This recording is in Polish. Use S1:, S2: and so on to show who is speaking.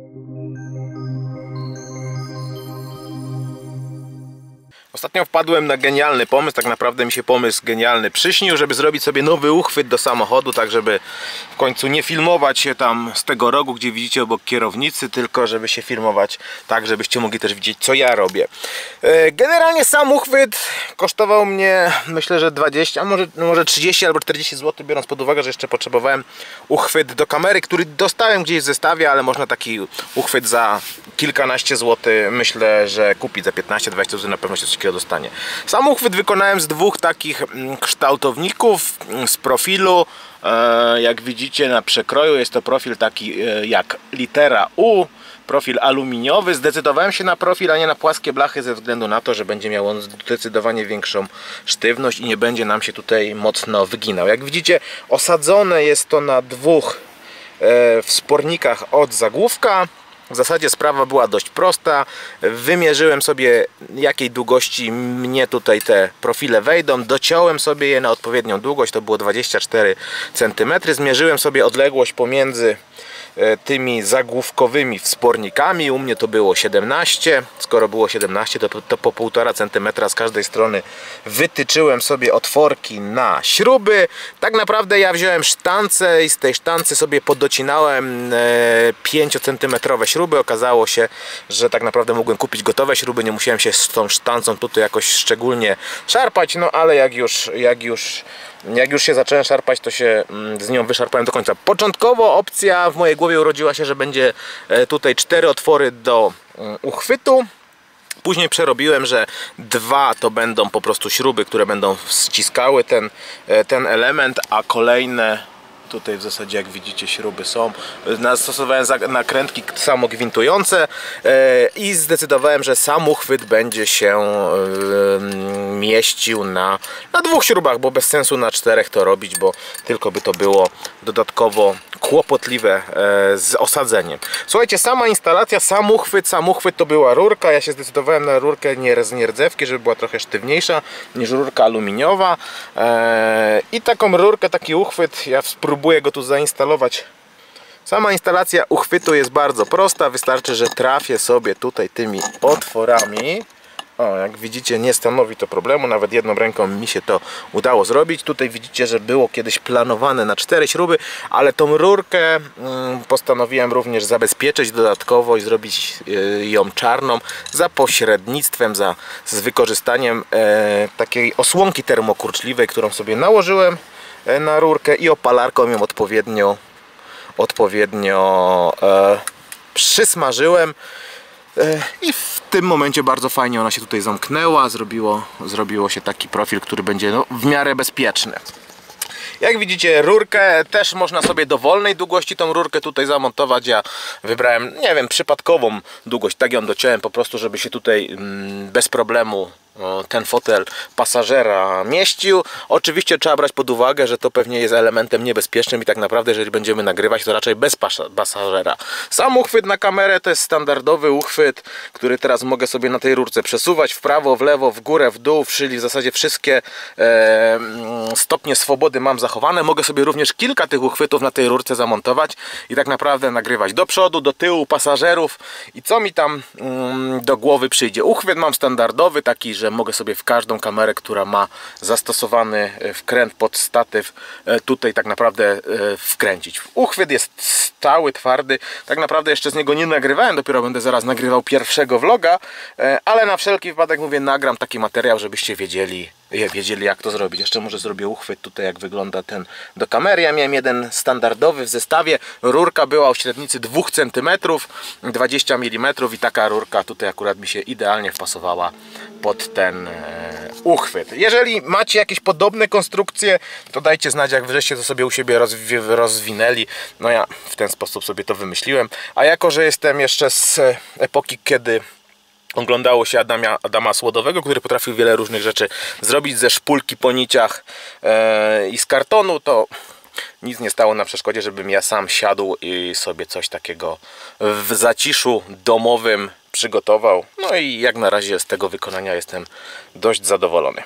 S1: Thank you. Ostatnio wpadłem na genialny pomysł, tak naprawdę mi się pomysł genialny przyśnił, żeby zrobić sobie nowy uchwyt do samochodu, tak żeby w końcu nie filmować się tam z tego rogu, gdzie widzicie obok kierownicy, tylko żeby się filmować tak, żebyście mogli też widzieć co ja robię. E, Generalnie sam uchwyt kosztował mnie myślę, że 20, a może, no może 30 albo 40 zł, biorąc pod uwagę, że jeszcze potrzebowałem uchwyt do kamery, który dostałem gdzieś w zestawie, ale można taki uchwyt za kilkanaście złotych myślę, że kupić za 15-20 zł na pewno się coś takiego dostanie. Sam uchwyt wykonałem z dwóch takich mm, kształtowników mm, z profilu. E, Jak widzicie na przekroju jest to profil taki e, jak litera U, profil aluminiowy. Zdecydowałem się na profil, a nie na płaskie blachy ze względu na to, że będzie miał on zdecydowanie większą sztywność i nie będzie nam się tutaj mocno wyginał. Jak widzicie osadzone jest to na dwóch e, wspornikach od zagłówka. W zasadzie sprawa była dość prosta. Wymierzyłem sobie jakiej długości mnie tutaj te profile wejdą. Dociąłem sobie je na odpowiednią długość, to było 24 cm. Zmierzyłem sobie odległość pomiędzy tymi zagłówkowymi wspornikami. U mnie to było 17. Skoro było 17, to, to po 1,5 cm z każdej strony wytyczyłem sobie otworki na śruby. Tak naprawdę ja wziąłem sztancę i z tej sztancy sobie podocinałem 5 cm śruby. Okazało się, że tak naprawdę mogłem kupić gotowe śruby. Nie musiałem się z tą sztancą tutaj jakoś szczególnie szarpać. No ale jak już, jak już jak już się zacząłem szarpać, to się mm, z nią wyszarpałem do końca. Początkowo opcja w mojej głowie urodziła się, że będzie e, tutaj cztery otwory do mm, uchwytu. Później przerobiłem, że dwa to będą po prostu śruby, które będą ściskały ten, e, ten element, a kolejne tutaj w zasadzie jak widzicie śruby są. Zastosowałem za- nakrętki samogwintujące e, i zdecydowałem, że sam uchwyt będzie się e, mieścił na, na dwóch śrubach, bo bez sensu na czterech to robić, bo tylko by to było dodatkowo kłopotliwe e, z osadzeniem. Słuchajcie, sama instalacja, sam uchwyt, sam uchwyt to była rurka, ja się zdecydowałem na rurkę nie z nierdzewki, żeby była trochę sztywniejsza niż rurka aluminiowa. I taką rurkę, taki uchwyt, ja spróbuję go tu zainstalować Sama instalacja uchwytu jest bardzo prosta, wystarczy, że trafię sobie tutaj tymi otworami. O, jak widzicie nie stanowi to problemu, nawet jedną ręką mi się to udało zrobić. Tutaj widzicie, że było kiedyś planowane na cztery śruby, ale tą rurkę mm, postanowiłem również zabezpieczyć dodatkowo i zrobić y, ją czarną za pośrednictwem, za, z wykorzystaniem e, takiej osłonki termokurczliwej, którą sobie nałożyłem na rurkę i opalarką ją odpowiednio odpowiednio e, przysmażyłem. E, i w tym momencie bardzo fajnie ona się tutaj zamknęła. Zrobiło, zrobiło się taki profil, który będzie no, w miarę bezpieczny. Jak widzicie rurkę też można sobie dowolnej długości tą rurkę tutaj zamontować. Ja wybrałem, nie wiem, przypadkową długość. Tak ją dociąłem po prostu, żeby się tutaj mm, bez problemu ten fotel pasażera mieścił. Oczywiście trzeba brać pod uwagę, że to pewnie jest elementem niebezpiecznym i tak naprawdę jeżeli będziemy nagrywać to raczej bez pasa- pasażera. Sam uchwyt na kamerę to jest standardowy uchwyt, który teraz mogę sobie na tej rurce przesuwać w prawo, w lewo, w górę, w dół, czyli w zasadzie wszystkie e, mm, stopnie swobody mam zachowane. Mogę sobie również kilka tych uchwytów na tej rurce zamontować i tak naprawdę nagrywać do przodu, do tyłu, pasażerów i co mi tam mm, do głowy przyjdzie. Uchwyt mam standardowy, taki, że mogę sobie w każdą kamerę, która ma zastosowany e, wkręt pod statyw, e, tutaj tak naprawdę e, wkręcić. Uchwyt jest stały, twardy. Tak naprawdę jeszcze z niego nie nagrywałem, dopiero będę zaraz nagrywał pierwszego vloga, ale na wszelki wypadek mówię, nagram taki materiał, żebyście wiedzieli, wiedzieli jak to zrobić. Jeszcze może zrobię uchwyt tutaj, jak wygląda ten do kamery. Ja miałem jeden standardowy w zestawie. Rurka była o średnicy 2 cm, 20 mm i taka rurka tutaj akurat mi się idealnie wpasowała pod ten e, uchwyt. Jeżeli macie jakieś podobne konstrukcje, to dajcie znać, jak wyżeście to sobie u siebie rozwi- rozwinęli. No ja w ten sposób sobie to wymyśliłem. A jako, że jestem jeszcze z epoki, kiedy oglądało się Adamia, Adama Słodowego, który potrafił wiele różnych rzeczy zrobić ze szpulki po niciach e, i z kartonu, to nic nie stało na przeszkodzie, żebym ja sam siadł i sobie coś takiego w zaciszu domowym przygotował. No i jak na razie z tego wykonania jestem dość zadowolony.